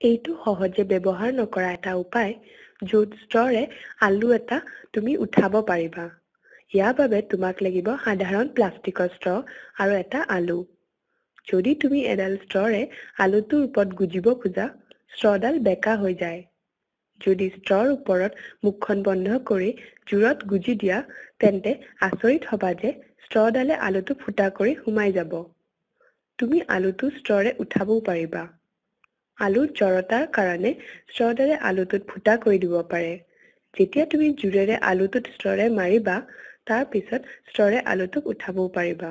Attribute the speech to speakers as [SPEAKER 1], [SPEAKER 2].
[SPEAKER 1] এইটো সহজে ব্যৱহাৰ নকৰা এটা উপায় য'ত ষ্ট্ৰৰে আলু এটা তুমি উঠাব পাৰিবা। ইয়াৰ বাবে তোমাক লাগিব সাধাৰণ প্লাষ্টিকৰ ষ্ট্ৰ আৰু এটা আলু। যদি তুমি এডাল ষ্ট্ৰৰে আলুটোৰ ওপৰত গুজিব খোজা ষ্ট্ৰডাল বেকা হৈ যায়। যদি ষ্ট্ৰৰ ওপৰত মুখখন বন্ধ কৰি জোৰত গুজি দিয়া তেন্তে আচৰিত হবা যে ষ্ট্ৰডালে আলুটো ফুটা কৰি সোমাই যাব। তুমি আলুটো ষ্ট্ৰৰে উঠাবও পাৰিবা। আলুৰ জড়তাৰ কাৰণে ষ্ট্ৰডালে আলুটোত ফুটা কৰি দিব পাৰে। যেতিয়া তুমি জোৰেৰে আলুটোত ষ্ট্ৰৰে মাৰিবা তাৰ পিছত ষ্ট্ৰৰে আলুটোক উঠাবও পাৰিবা।